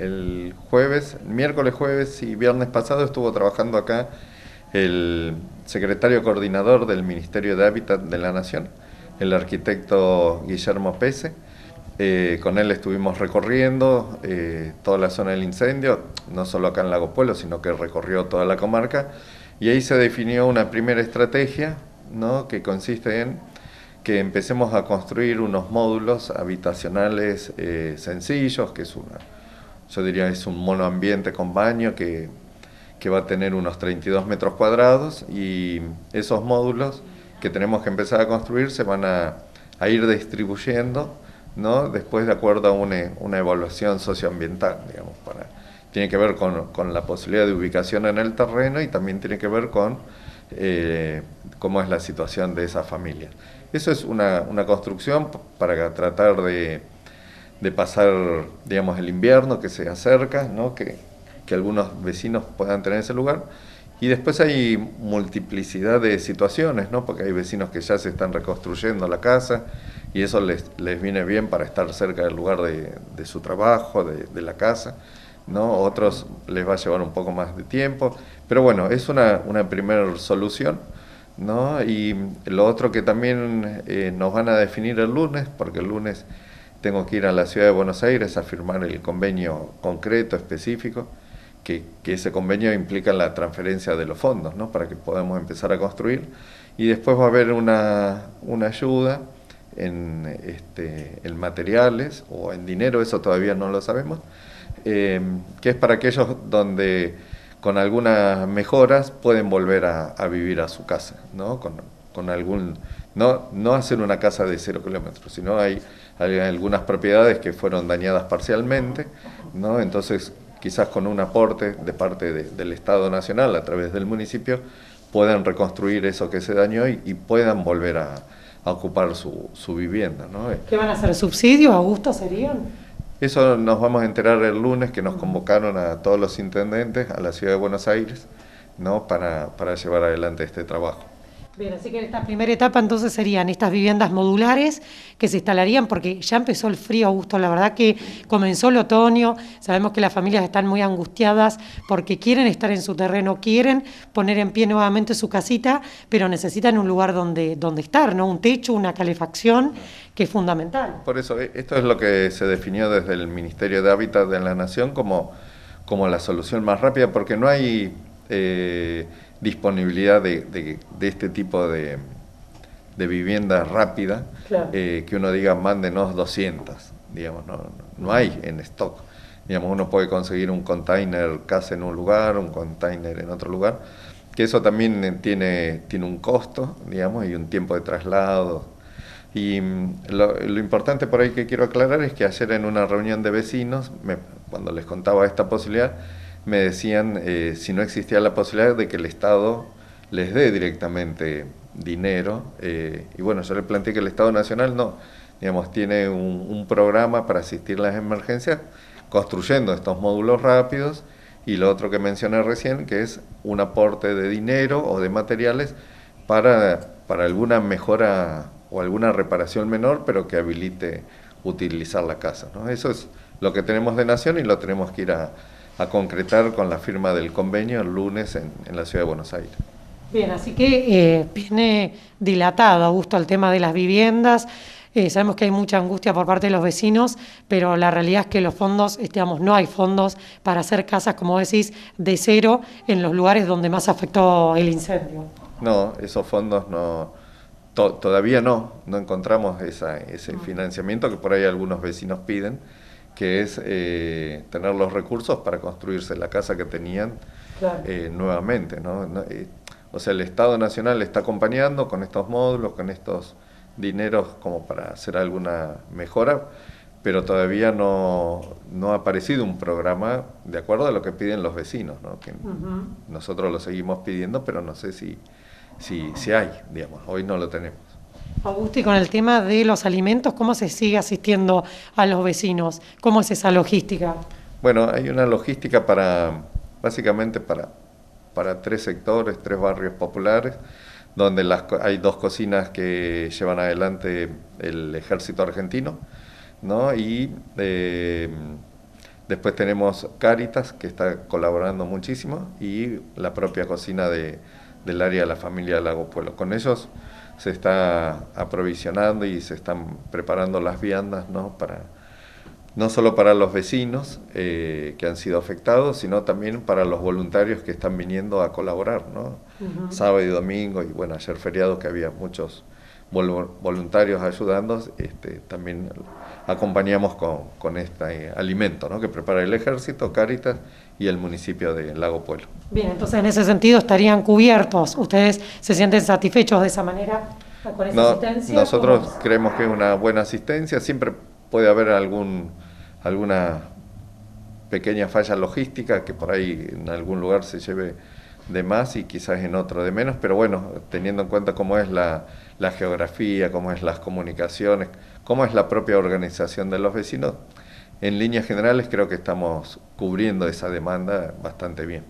el jueves, miércoles, jueves y viernes pasado estuvo trabajando acá el secretario coordinador del Ministerio de Hábitat de la Nación, el arquitecto Guillermo Pese. Eh, con él estuvimos recorriendo eh, toda la zona del incendio, no solo acá en Lago Pueblo, sino que recorrió toda la comarca. Y ahí se definió una primera estrategia ¿no? que consiste en que empecemos a construir unos módulos habitacionales eh, sencillos, que es una, yo diría es un monoambiente con baño que, que va a tener unos 32 metros cuadrados y esos módulos que tenemos que empezar a construir se van a, ir distribuyendo ¿no? después de acuerdo a una, una evaluación socioambiental, digamos, tiene que ver con, con, la posibilidad de ubicación en el terreno y también tiene que ver con eh, cómo es la situación de esa familia. Eso es una, una construcción para tratar de, de, pasar, digamos, el invierno que se acerca, ¿no? que, que algunos vecinos puedan tener ese lugar. Y después hay multiplicidad de situaciones, ¿no? porque hay vecinos que ya se están reconstruyendo la casa, y eso les, les viene bien para estar cerca del lugar de, de su trabajo, de, de, la casa. ¿no? Otros les va a llevar un poco más de tiempo, pero bueno, es una, una primera solución. ¿no? Y lo otro que también eh, nos van a definir el lunes, porque el lunes tengo que ir a la ciudad de Buenos Aires a firmar el convenio concreto, específico, que, que ese convenio implica la transferencia de los fondos, ¿no? para que podamos empezar a construir. Y después va a haber una, una ayuda en, este, en materiales o en dinero, eso todavía no lo sabemos, eh, que es para aquellos donde con algunas mejoras pueden volver a, a vivir a su casa, ¿no? Con, con, algún, no, no hacer una casa de cero kilómetros, sino hay, hay, algunas propiedades que fueron dañadas parcialmente, ¿no? Entonces quizás con un aporte de parte de, del Estado Nacional a través del municipio puedan reconstruir eso que se dañó y, y puedan volver a, a ocupar su, su vivienda. ¿no? ¿Qué van a hacer? ¿Subsidios, Augusto, serían? Eso nos vamos a enterar el lunes que nos convocaron a todos los intendentes a la ciudad de Buenos Aires ¿no? para, para llevar adelante este trabajo. Bien, así que en esta primera etapa entonces serían estas viviendas modulares que se instalarían porque ya empezó el frío, Augusto, la verdad que comenzó el otoño, sabemos que las familias están muy angustiadas porque quieren estar en su terreno, quieren poner en pie nuevamente su casita, pero necesitan un lugar donde, donde estar, ¿no? Un techo, una calefacción, que es fundamental. Por eso, esto es lo que se definió desde el Ministerio de Hábitat de la Nación como, como la solución más rápida, porque no hay... Eh, disponibilidad de, de, de este tipo de, de vivienda rápida, claro. eh, que uno diga, mándenos 200, digamos, no, no hay en stock. Digamos, uno puede conseguir un container casa en un lugar, un container en otro lugar, que eso también tiene, tiene un costo, digamos, y un tiempo de traslado. Y lo, lo importante por ahí que quiero aclarar es que ayer en una reunión de vecinos, me, cuando les contaba esta posibilidad, me decían eh, si no existía la posibilidad de que el Estado les dé directamente dinero. Eh, y bueno, yo le planteé que el Estado Nacional no, digamos, tiene un, programa para asistir a las emergencias construyendo estos módulos rápidos y lo otro que mencioné recién, que es un aporte de dinero o de materiales para, para alguna mejora o alguna reparación menor, pero que habilite utilizar la casa. ¿no? Eso es lo que tenemos de Nación y lo tenemos que ir a, a concretar con la firma del convenio el lunes en, en la ciudad de Buenos Aires. Bien, así que eh, viene dilatado, Augusto, el tema de las viviendas. Eh, sabemos que hay mucha angustia por parte de los vecinos, pero la realidad es que los fondos, digamos, no hay fondos para hacer casas, como decís, de cero en los lugares donde más afectó el incendio. No, esos fondos no, to todavía no, no encontramos esa, ese no. financiamiento que por ahí algunos vecinos piden que es eh, tener los recursos para construirse la casa que tenían claro. eh, nuevamente. ¿no? Eh, o sea, el Estado Nacional está acompañando con estos módulos, con estos dineros como para hacer alguna mejora, pero todavía no, no ha aparecido un programa de acuerdo a lo que piden los vecinos, ¿no? que uh -huh. nosotros lo seguimos pidiendo, pero no sé si, si, si hay, digamos, hoy no lo tenemos. Augusto, y con el tema de los alimentos, ¿cómo se sigue asistiendo a los vecinos? ¿Cómo es esa logística? Bueno, hay una logística para, básicamente para, para tres sectores, tres barrios populares, donde hay dos cocinas que llevan adelante el ejército argentino, ¿no? Y eh, Después tenemos Caritas, que está colaborando muchísimo, y la propia cocina de, del área de la familia Lago Pueblo. Con ellos se está aprovisionando y se están preparando las viandas, ¿no? Para, no solo para los vecinos eh, que han sido afectados, sino también para los voluntarios que están viniendo a colaborar, ¿no? Sábado y domingo, y bueno, ayer feriado que había muchos voluntarios ayudando, este, también acompañamos con, con este alimento ¿no? que prepara el ejército, Cáritas y el municipio de Lago Pueblo. Bien, entonces en ese sentido estarían cubiertos. ¿Ustedes se sienten satisfechos de esa manera con esa asistencia? Nosotros creemos que es una buena asistencia, siempre puede haber algún, alguna pequeña falla logística que por ahí en algún lugar se lleve de más y quizás en otro de menos, pero bueno, teniendo en cuenta cómo es la, geografía, cómo es las comunicaciones, cómo es la propia organización de los vecinos, en líneas generales creo que estamos cubriendo esa demanda bastante bien.